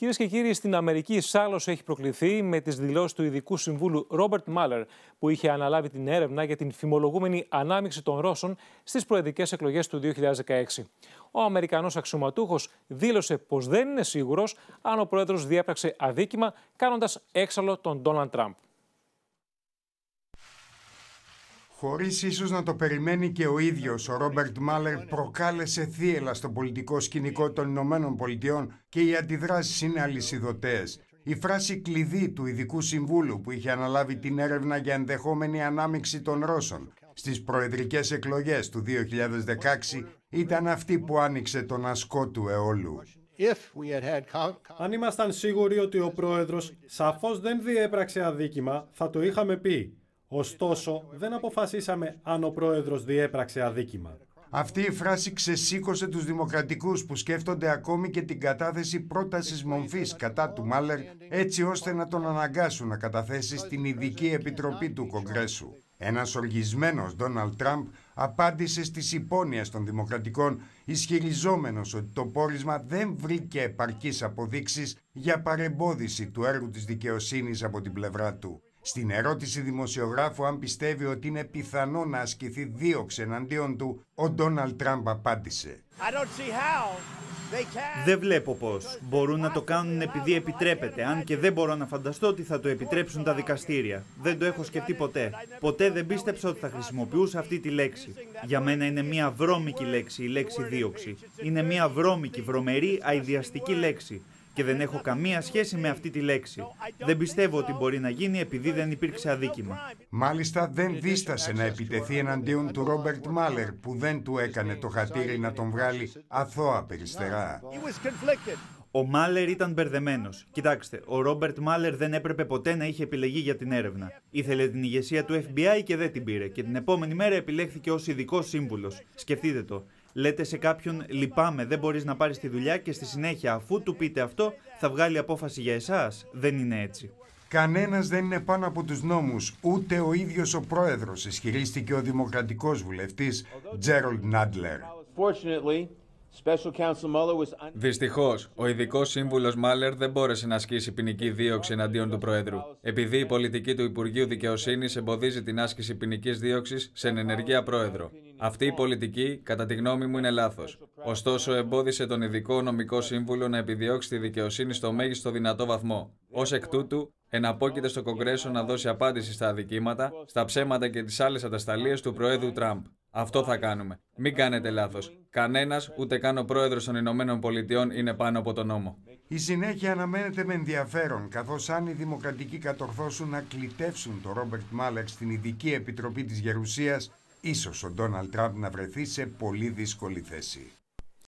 Κυρίες και κύριοι, στην Αμερική σάλωση έχει προκληθεί με τις δηλώσεις του ειδικού συμβούλου Ρόμπερτ Μάλερ, που είχε αναλάβει την έρευνα για την φημολογούμενη ανάμειξη των Ρώσων στις προεδρικές εκλογές του 2016. Ο Αμερικανός αξιωματούχος δήλωσε πως δεν είναι σίγουρος αν ο πρόεδρος διέπραξε αδίκημα, κάνοντας έξαλλο τον Ντόναλντ Τραμπ. Χωρίς ίσως να το περιμένει και ο ίδιος, ο Ρόμπερτ Μάλερ προκάλεσε θύελα στο πολιτικό σκηνικό των Ηνωμένων Πολιτειών και οι αντιδράσεις είναι αλυσιδωτές. Η φράση κλειδί του Ειδικού Συμβούλου που είχε αναλάβει την έρευνα για ενδεχόμενη ανάμειξη των Ρώσων στις προεδρικές εκλογές του 2016 ήταν αυτή που άνοιξε τον ασκό του αιώλου. Αν ήμασταν σίγουροι ότι ο πρόεδρος σαφώς δεν διέπραξε αδίκημα, θα το είχαμε πει. Ωστόσο, δεν αποφασίσαμε αν ο πρόεδρος διέπραξε αδίκημα. Αυτή η φράση ξεσήκωσε τους δημοκρατικούς που σκέφτονται ακόμη και την κατάθεση πρότασης μομφής κατά του Μάλερ έτσι ώστε να τον αναγκάσουν να καταθέσει στην ειδική επιτροπή του Κογκρέσου. Ένας οργισμένος Ντόναλτ Τραμπ απάντησε στις υπόνοιες των δημοκρατικών ισχυριζόμενος ότι το πόρισμα δεν βρήκε επαρκείς αποδείξεις για παρεμπόδιση του έργου της δικαιοσύνης από την πλευρά του. Στην ερώτηση δημοσιογράφου αν πιστεύει ότι είναι πιθανό να ασκηθεί δίωξη εναντίον του, ο Ντόναλτ Τραμπ απάντησε. Δεν βλέπω πώς. Μπορούν να το κάνουν επειδή επιτρέπεται, αν και δεν μπορώ να φανταστώ ότι θα το επιτρέψουν τα δικαστήρια. Δεν το έχω σκεφτεί ποτέ. Ποτέ δεν πίστεψα ότι θα χρησιμοποιούσα αυτή τη λέξη. Για μένα είναι μια βρώμικη λέξη η λέξη δίωξη. Είναι μια βρώμικη, βρωμερή, αειδιαστική λέξη και δεν έχω καμία σχέση με αυτή τη λέξη. Δεν πιστεύω ότι μπορεί να γίνει επειδή δεν υπήρξε αδίκημα. Μάλιστα δεν δίστασε να επιτεθεί εναντίον του Ρόμπερτ Μάλερ που δεν του έκανε το χατήρι να τον βγάλει αθώα περιστερά. Ο Μάλερ ήταν μπερδεμένος. Κοιτάξτε, ο Ρόμπερτ Μάλερ δεν έπρεπε ποτέ να είχε επιλεγεί για την έρευνα. Ήθελε την ηγεσία του FBI και δεν την πήρε. Και την επόμενη μέρα επιλέχθηκε ως ειδικός σύμβουλος. Σκεφτείτε το λέτε σε κάποιον λυπάμαι, δεν μπορείς να πάρεις τη δουλειά και στη συνέχεια αφού του πείτε αυτό θα βγάλει απόφαση για εσάς. Δεν είναι έτσι. Κανένας δεν είναι πάνω από τους νόμους, ούτε ο ίδιος ο πρόεδρος, ισχυρίστηκε ο δημοκρατικός βουλευτής Τζέρολντ Νάντλερ. Δυστυχώς, ο ειδικός σύμβουλος Μάλερ δεν μπόρεσε να ασκήσει ποινική δίωξη εναντίον του Προέδρου, επειδή η πολιτική του Υπουργείου Δικαιοσύνης εμποδίζει την άσκηση ποινικής δίωξης σε ενεργεία πρόεδρο. Αυτή η πολιτική, κατά τη γνώμη μου, είναι λάθος. Ωστόσο, εμπόδισε τον ειδικό νομικό σύμβουλο να επιδιώξει τη δικαιοσύνη στο μέγιστο δυνατό βαθμό. Ω εκ τούτου, εναπόκειται στο Κογκρέσο να δώσει απάντηση στα αδικήματα, στα ψέματα και τις άλλες ατασταλίες του Προέδρου Τραμπ. Αυτό θα κάνουμε. Μην κάνετε λάθος. Κανένας, ούτε καν ο πρόεδρος των Ηνωμένων Πολιτειών, είναι πάνω από τον νόμο. Η συνέχεια αναμένεται με ενδιαφέρον, καθώς αν οι Δημοκρατικοί κατορθώσουν να κλητεύσουν τον Ρόμπερτ Μάλερ στην Ειδική Επιτροπή της Γερουσίας, ίσως ο Ντόναλτ Τραμπ να βρεθεί σε πολύ δύσκολη θέση.